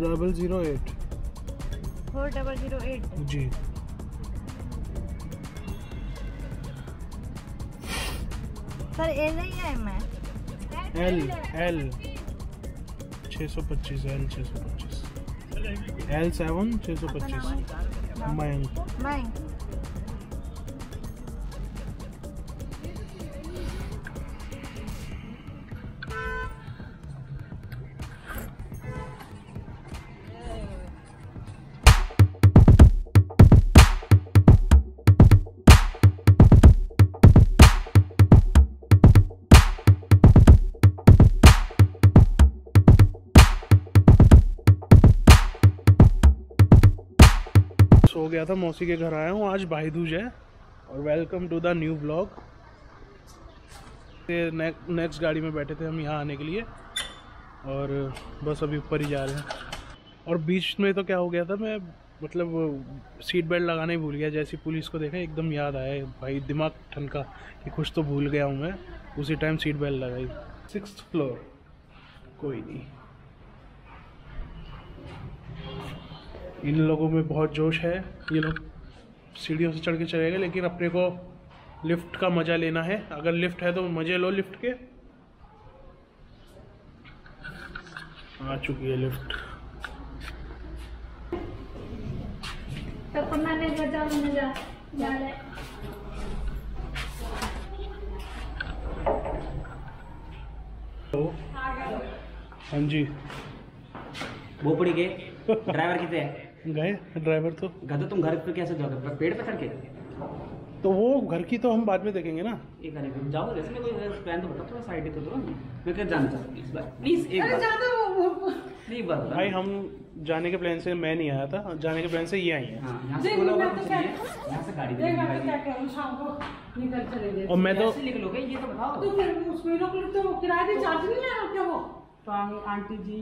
Double zero eight four double zero eight. जी। Sir L नहीं है मैं। एल एल छः सौ पच्चीस एल छः सौ पच्चीस। एल सेवन छः सौ पच्चीस। मयंक मयंक सो गया था, मौसी के घर आया हूँ, आज भाई दूज है, और welcome to the new blog next गाड़ी में बैठे थे हम यहाँ आने के लिए, और बस अभी ऊपर ही जा रहे हैं। और बीच में तो क्या हो गया था, मैं मतलब सीट बेल्ट लगाना ही भूल गया, जैसी पुलिस को देखा, एकदम याद आया, भाई दिमाग ठनका कि कुछ तो भूल गया हूँ मैं, उसी टाइम सीट बेल्ट लगाई। सिक्स फ्लोर कोई नहीं। इन लोगों में बहुत जोश है ये लोग सीढ़ियों से चढ़ के चले गए लेकिन अपने को लिफ्ट का मज़ा लेना है। अगर लिफ्ट है तो मज़े लो लिफ्ट के। आ चुकी है लिफ्ट। तो तो हाँ जी। भोपड़ी के ड्राइवर कितने है? गए ड्राइवर तो। गधे तुम घर पे कैसे जाओगे? पेड़ पे चढ़ के? तो वो घर की तो हम बाद में देखेंगे ना। एक बार एक जाओ जैसे मैं कोई प्लान तो बता थोड़ा साइड तो। दो मैं क्या जानना चाहता इस बार प्लीज़ एक बार। बात भाई हम जाने के प्लान से मैं नहीं आया था जाने के प्लान से ये आई हैं। हाँ यहाँ से बोला होगा कुछ नहीं से गाड़ी को निकल चले गए। और मैं तो निकलोगे ये तो बताओ। तो फिर उसमें तो किराए के चार्ज नहीं है क्या वो? तो आंटी जी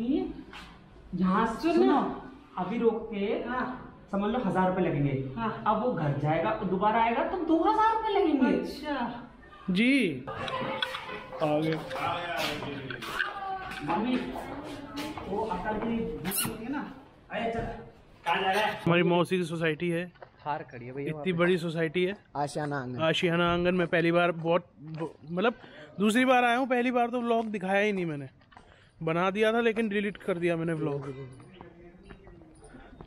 यहाँ से सुनो। अभी रोक के हाँ। समझ लो हज़ार रुपए लगेंगे। हाँ। अब वो घर जाएगा दोबारा आएगा तो दो हज़ार रुपए लगेंगे। अच्छा। जी। आगे। मम्मी वो अकल की ना। अरे चल। कहाँ जा रहा है? हमारी मौसी की सोसाइटी है। हार खड़ी है भैया इतनी बड़ी सोसाइटी है। आशियाना आँगन। आशियाना आँगन में पहली बार बहुत मतलब दूसरी बार आया हूँ पहली बार तो व्लॉग दिखाया ही नहीं मैंने। बना दिया था लेकिन डिलीट कर दिया मैंने व्लॉग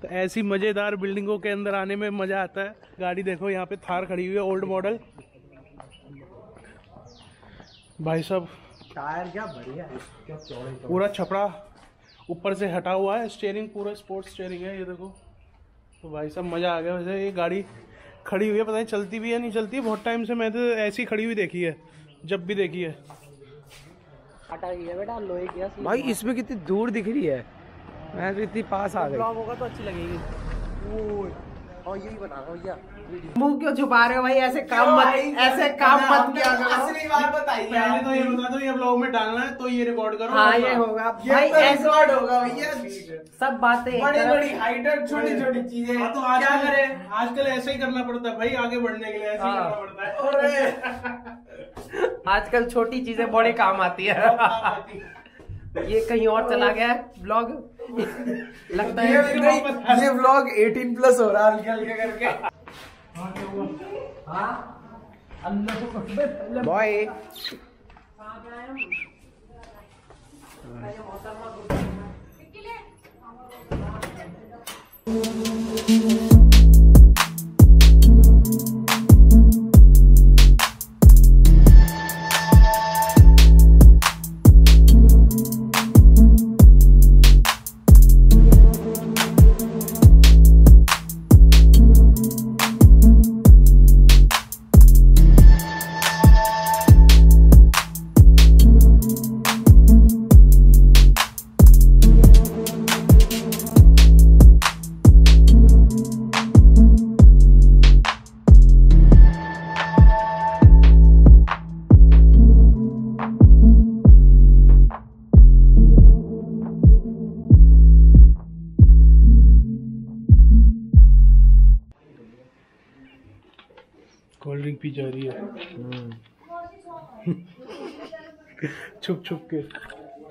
तो ऐसी मज़ेदार बिल्डिंगों के अंदर आने में मज़ा आता है। गाड़ी देखो यहाँ पे थार खड़ी हुई है ओल्ड मॉडल भाई साहब टायर क्या बढ़िया है पूरा छपड़ा ऊपर से हटा हुआ है स्टेयरिंग पूरा स्पोर्ट्स स्टेयरिंग है ये देखो। तो भाई साहब मज़ा आ गया। वैसे ये गाड़ी खड़ी हुई है पता नहीं चलती भी है नहीं चलती बहुत टाइम से मैं तो ऐसी खड़ी हुई देखी है जब भी देखी है। बेटा लोहे की भाई इसमें कितनी दूर दिख रही है? मैं तो इतनी पास आ गई। ब्लॉग होगा तो अच्छी लगेगी। और यही बना रहा भैया मुँह क्यों छुपा रहे हो भाई? ऐसे काम मत ऐसे काम मत किया करो। असली बात बताइए पहले तो ये बता दो ये ब्लॉग में डालना है तो ये रिकॉर्ड करो हाँ ये होगा। भाई रिकॉर्ड होगा भैया। सब बातें बड़ी बड़ी हाइट छोटी छोटी चीज़ें। हाँ तो क्या आजकल करें? आजकल ऐसे ही करना पड़ता है भाई आगे बढ़ने के लिए ऐसे हाँ। करना पड़ता है। आजकल छोटी चीज़ें बड़े काम आती है। ये कहीं और चला गया है ब्लॉग लगता ये है नहीं ये व्लॉग 18 प्लस हो रहा है हल्के हल्के करके। बॉय कोल्ड छुप छुप के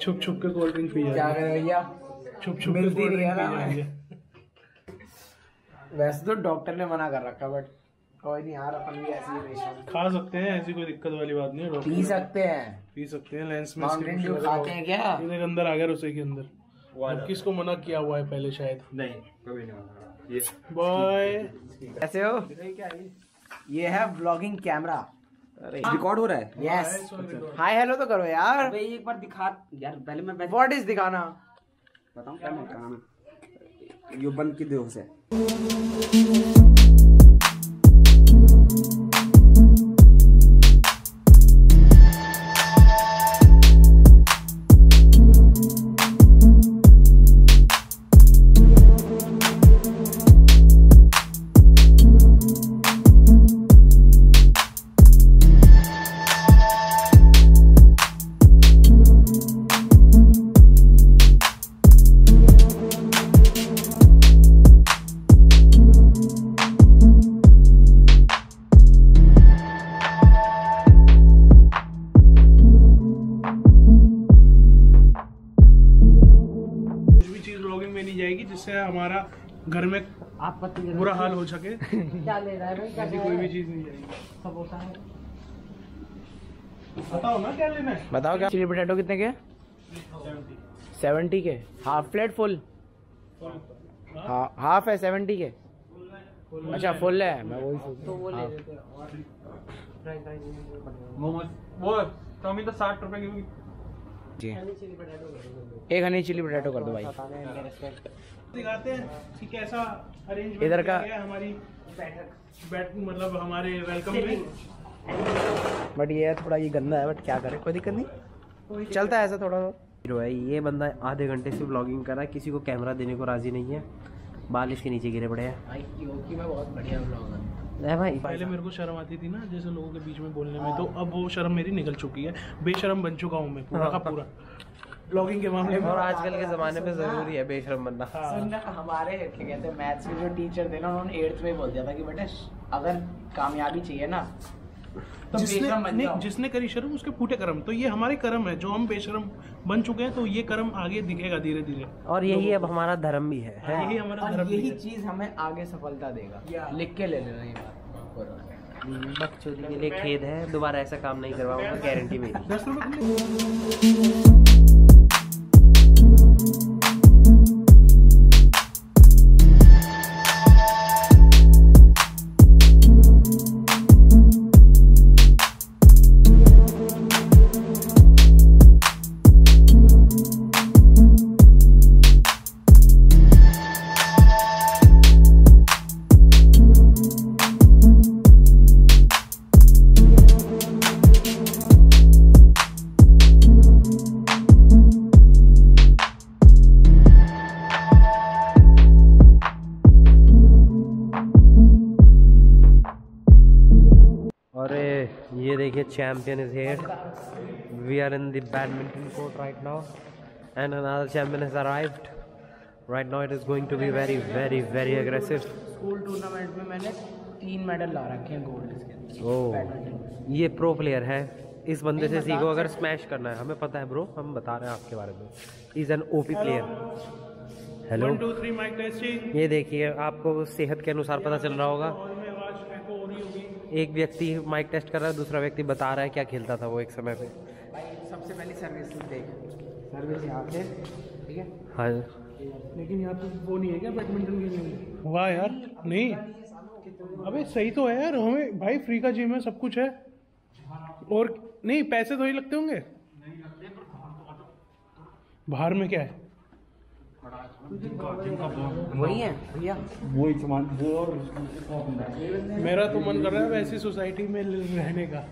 छुप छुप के कोल्ड ड्रिंक पी जा क्या रही है। करें भैया? छुप छुप के कोल्ड ड्रिंक है पी ना? जा वैसे तो डॉक्टर ने मना कर रखा बट कोई नहीं यार अपन भी ऐसे ही पेशेंट खा सकते हैं ऐसी कोई दिक्कत वाली बात नहीं है पी सकते हैं। पी सकते हैं लेंस में खाते हैं क्या? ये देख अंदर आ गया रसोई के अंदर। अब किसको मना किया हुआ है पहले शायद? नहीं कभी नहीं बाय कैसे हो? ये है ब्लॉगिंग कैमरा रिकॉर्ड हो रहा है? यस हाय हेलो तो करो यार। अबे एक बार दिखा यार पहले मैं बैठ व्हाट इज़ दिखाना? बताऊँ क्या मैं कहाँ मैं यो बंद की दो से जिससे हमारा घर में आप बुरा हाल हो सके। क्या ले रहा है भाई? ऐसी कोई भी चीज़ नहीं जाएगी सब होता है। बताओ ना क्या लेना है? बताओ क्या? चिली पोटैटो कितने के? सेवेंटी के। Half plate full? हाफ़ है सेवेंटी के। अच्छा फुल है। मैं वही सोच तो वो ले हाँ। लेते हैं। मोमोज। वो चाउमीन तो साठ रुपए की जी। एक हनी चिली पोटैटो कर दो भाई। हैं इधर का- हमारी मतलब हमारे वेलकम में। बट ये थोड़ा ये गंदा है बट क्या करे कोई दिक्कत नहीं। चलता है ऐसा थोड़ा हीरो है ये बंदा आधे घंटे से ब्लॉगिंग कर रहा है किसी को कैमरा देने को राज़ी नहीं है। बाल इसके नीचे गिरे पड़े हैं। में बहुत बढ़िया ब्लॉगर है भाई। पहले मेरे को शर्म आती थी ना जैसे लोगों के बीच में बोलने में तो अब वो शर्म मेरी निकल चुकी है। बेशरम बन चुका हूँ मैं पूरा का पूरा। ब्लॉगिंग के मामले में। और आजकल के जमाने में ज़रूरी है बेशरम बनना। सुनना हमारे क्या कहते हैं मैथ्स के जो टीचर थे ना उन्होंने एट्थ में बोल दिया था कि बेटा अगर कामयाबी चाहिए ना तो जिसने बेशरम नहीं जिसने करी शर्म उसके फूटे कर्म। तो ये हमारे कर्म है जो हम बेशर्म बन चुके हैं तो ये कर्म आगे दिखेगा धीरे धीरे और यही अब हमारा धर्म भी है यही हमारा धर्म यही चीज़ हमें आगे सफलता देगा। लिख के ले लेना ये बात। बकचोदी के लिए खेद है दोबारा ऐसा काम नहीं करवाऊँगा गारंटी मेरी। दस रुपए देखिए champion is here we are in the badminton court right now and another champion has arrived right now it is going to be very very very aggressive school tournament में मैंने तीन मेडल ला रखे हैं gold के। ओ ये pro player है। इस बंदे से सीखो अगर स्मैश करना है। हमें पता है ब्रो हम बता रहे हैं आपके बारे में। Is an OP player hello ये देखिए आपको सेहत के अनुसार पता चल रहा होगा और में आवाज़ एको हो रही होगी एक व्यक्ति माइक टेस्ट कर रहा है दूसरा व्यक्ति बता रहा है क्या खेलता था वो एक समय पे। भाई सबसे पहली सर्विस देख। सर्विस यहाँ से ठीक है? हाँ लेकिन यहाँ पे वो नहीं है क्या बैडमिंटन की नहीं वाह यार नहीं। अबे सही तो है यार हमें भाई फ्री का जिम है सब कुछ है। और नहीं पैसे तो ही लगते होंगे? बाहर में क्या है? वही है भैया। मेरा तो मन कर रहा है वैसी सोसाइटी में रहने का।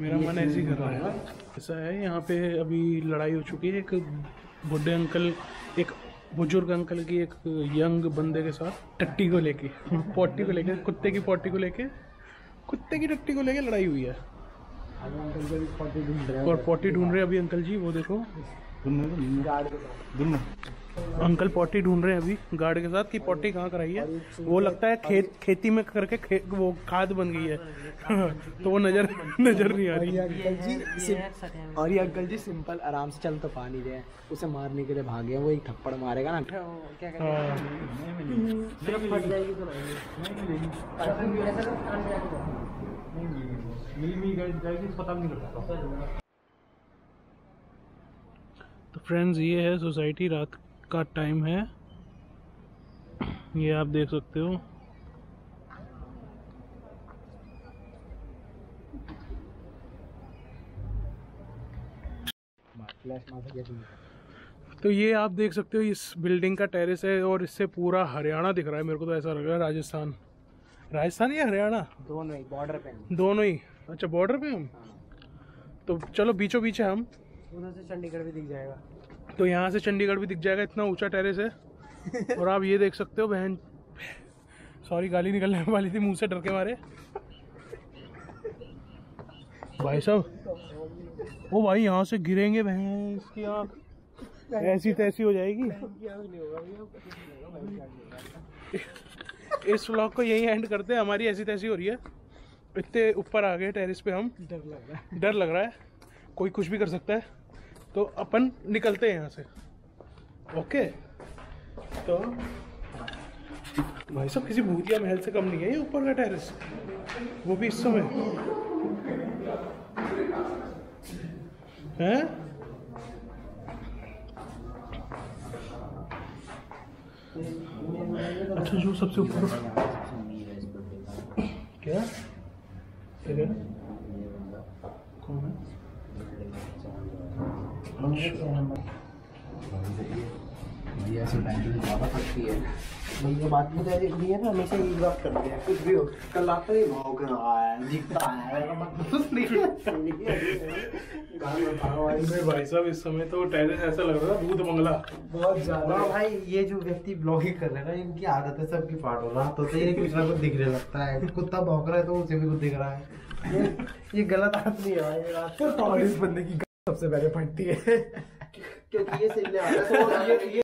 मेरा मन ऐसे ही कर रहा है। ऐसा है यहाँ पे अभी लड़ाई हो चुकी है। एक बुढ़े अंकल एक बुज़ुर्ग अंकल की एक यंग बंदे के साथ टट्टी को लेके पोटी को लेके कुत्ते की पोटी को लेके कुत्ते की टट्टी को लेके लड़ाई हुई है। और पोटी ढूंढ रहे अभी अंकल जी वो देखो। अंकल पॉटी ढूंढ रहे हैं अभी गार्ड के साथ कि पॉटी कहाँ कराई है। वो लगता है खेत खेती में करके खे, वो खाद बन गई है। तो वो नज़र नज़र नहीं आ रही। अंकल जी और ये अंकल जी सिंपल आराम से चल तो पा नहीं रहे उसे मारने के लिए भागे वो एक थप्पड़ मारेगा ना। क्या हाँ। तो फ्रेंड्स ये है सोसाइटी रात का टाइम है। ये आप देख सकते हो। तो ये आप देख सकते हो इस बिल्डिंग का टेरेस है और इससे पूरा हरियाणा दिख रहा है मेरे को तो ऐसा लग रहा है राजस्थान। राजस्थान या हरियाणा? दोनों ही बॉर्डर पे दोनों ही। अच्छा बॉर्डर पे हम तो चलो बीचों बीच है हम। उधर से चंडीगढ़ भी दिख जाएगा। तो यहाँ से चंडीगढ़ भी दिख जाएगा इतना ऊँचा टेरेस है। और आप ये देख सकते हो बहन। सॉरी गाली निकलने वाली थी मुँह से डर के मारे। भाई साहब ओ भाई यहाँ से गिरेंगे बहन इसकी आँख। ऐसी तैसी हो जाएगी। इस व्लॉग को यही एंड करते हैं। हमारी ऐसी तैसी हो रही है। इतने ऊपर आ गए टेरिस पे हम। डर लग रहा है। डर लग रहा है। कोई कुछ भी कर सकता है। तो अपन निकलते हैं यहाँ से। ओके तो भाई साहब किसी भूतिया महल से कम नहीं है ये ऊपर का टेरेस वो भी इस समय। हैं? अच्छा जो सबसे ऊपर क्या क्या कह रहे? कौन है ये ऐसे टाइम पे ज़्यादा पड़ती है ये बात तो ये है ना हमेशा बात करते हैं कुछ भी हो कल आता ही भौंक रहा है दिखता है भाई। साहब इस समय तो टेरेस ऐसा लग रहा है भूत बंगला बहुत ज़्यादा भाई ये जो व्यक्ति ब्लॉगिंग कर रहे हैं ना इनकी आदत है सबकी पार्ट हो रहा तो ये कुछ ना कुछ दिखने लगता है कुत्ता भौंक रहा है तो उसे भी कुछ दिख रहा है ये गलत नहीं है भाई इस बंदे की सबसे पहले फटती है। क्योंकि ये सिलने वाला है तो ये ये